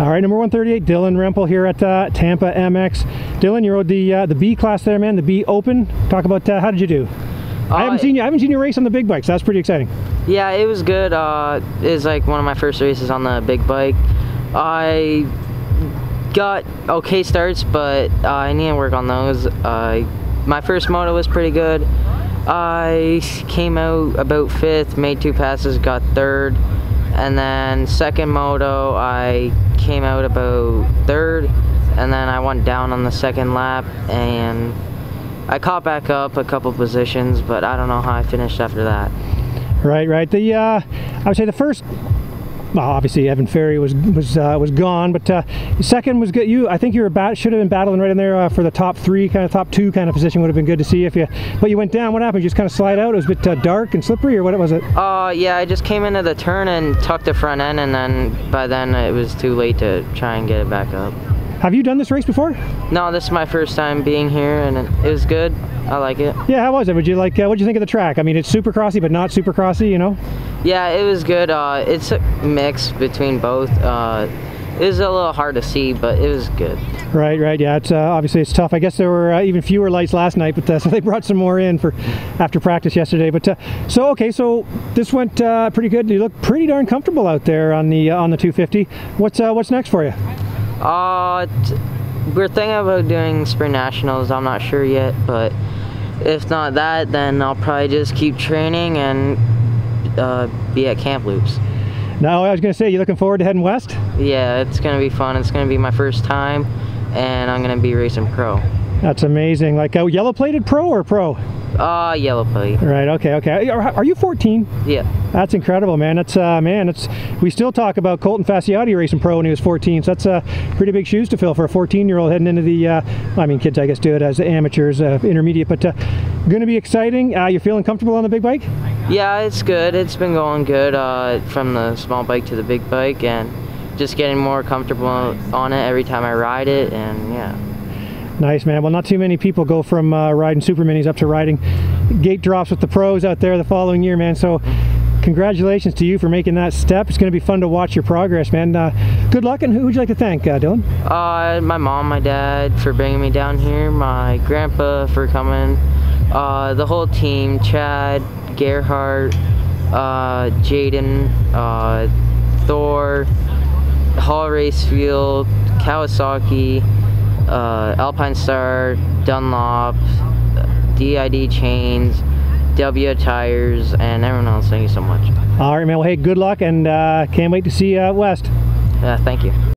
All right, number 138, Dylan Rempel here at uh, Tampa MX. Dylan, you rode the uh, the B class there, man, the B Open. Talk about uh, how did you do? I haven't Uh, seen you. I haven't seen you race on the big bikes. That's pretty exciting. Yeah, it was good. Uh, it was like one of my first races on the big bike. I got okay starts, but uh, I need to work on those. Uh, my first moto was pretty good. I came out about fifth, made two passes, got third, and then second moto I came out about third, and then I went down on the second lap and I caught back up a couple positions, but I don't know how I finished after that. Right, right. The uh, I would say the first. Well, obviously Evan Ferry was was uh, was gone, but uh, second was good. You, I think you were bat- should have been battling right in there uh, for the top three, kind of top two kind of position would have been good to see if you. But you went down. What happened? You just kind of slide out. It was a bit uh, dark and slippery, or what was it? Uh, yeah, I just came into the turn and tucked the front end, and then by then it was too late to try and get it back up. Have you done this race before? No, this is my first time being here, and it, was good. I like it. Yeah, how was it? Would you like? Uh, what would you think of the track? I mean, it's super crossy, but not super crossy. You know? Yeah, it was good. Uh, it's a mix between both. Uh, it was a little hard to see, but it was good. Right, right. Yeah, it's uh, obviously it's tough. I guess there were uh, even fewer lights last night, but uh, so they brought some more in for after practice yesterday. But uh, so okay, so this went uh, pretty good. You look pretty darn comfortable out there on the uh, on the 250. What's uh, what's next for you? Uh, we're thinking about doing spring nationals. I'm not sure yet, but if not that, then I'll probably just keep training and uh, be at Camp Loops. No, I was going to say, you looking forward to heading west? Yeah, it's gonna be fun. It's gonna be my first time, and I'm gonna be racing pro. That's amazing. Like a yellow plated pro or pro? Uh, yellow plate. Right. Okay. Okay. Are, are you 14? Yeah. That's incredible, man. That's uh, man. It's we still talk about Colton Facciotti racing pro when he was 14. So that's uh, pretty big shoes to fill for a 14-year-old heading into the. Uh, I mean, kids, I guess, do it as amateurs, uh, intermediate, but uh, going to be exciting. Uh, you're feeling comfortable on the big bike? Yeah, it's good. It's been going good uh, from the small bike to the big bike, and just getting more comfortable on it every time I ride it, and yeah. Nice, man. Well, not too many people go from uh, riding super minis up to riding gate drops with the pros out there the following year, man. So, congratulations to you for making that step. It's going to be fun to watch your progress, man. Uh, good luck, and who would you like to thank, uh, Dylan? Uh, my mom, my dad for bringing me down here, my grandpa for coming, uh, the whole team, Chad, Gerhardt, uh, Jaden, uh, Thor, Hall Racefield, Kawasaki, uh, Alpine Star, Dunlop, DID Chains, W Tires, and everyone else. Thank you so much. All right, man. Well, hey, good luck, and uh, can't wait to see you out west. Yeah, thank you.